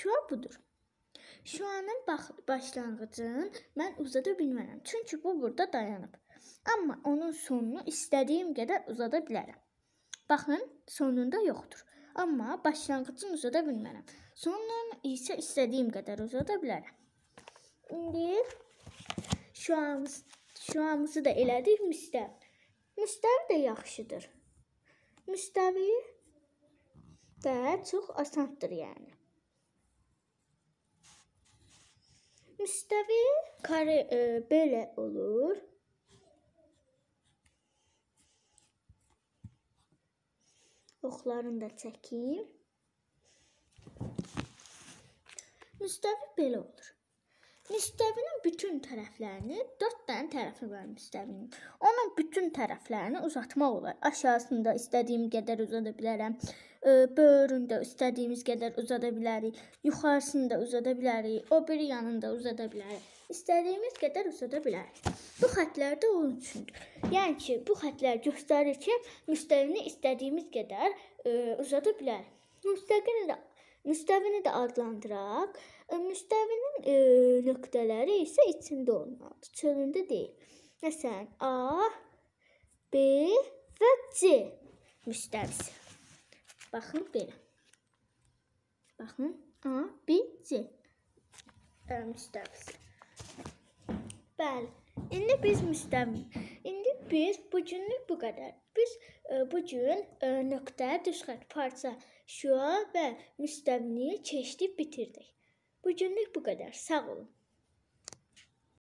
Şua budur. Şuanın bax başlanğıcını mən uzada bilmərəm. Çünki bu burada dayanıb. Amma onun sonunu istədiyim qədər uzada bilərəm. Baxın, sonunda yoxdur. Amma başlanğıcını uzada bilmərəm. Sonunu isə istədiyim qədər uzada bilərəm. İndi şuamız şuamızı da elədik müstəv. Müstəvi də yaxşıdır. Müstəvi də çox asandır yəni. Müstəvi kare e, belə olur. Oxlarını da çəkim. Müstəvi belə olur. Müstəvinin bütün tərəflərini 4 dənə tərəfi var müstəvinin. Onun bütün tərəflərini uzatmaq olar. Aşağısında istədiyim qədər uzada bilərəm. Böyründə istədiyimiz qədər uzada bilərik. Yuxarısını da uzada bilərik. O biri yanında uzada bilərik. İstədiyimiz qədər uzada bilərik. Bu xətlər də onun üçündür. Yəni ki, bu xətlər göstərir ki, müstəvini istədiyimiz qədər ə, uzada bilərik. Müstəqini də müstəvini də adlandıraq. Müstəvinin e, nöqtələri isə içində olmalıdır, çölündə deyil. Məsələn, A, B və C müstəvisi. Baxın belə. Baxın, A, B, C müstəvisi. Bəli. İndi biz müstəvi. İndi biz bu günlük bu qədər. Biz e, bu gün e, nöqtə, düşxət, parça, şua və müstəvini keçdib bitirdik. Bu günlük bu qədər. Sağ olun.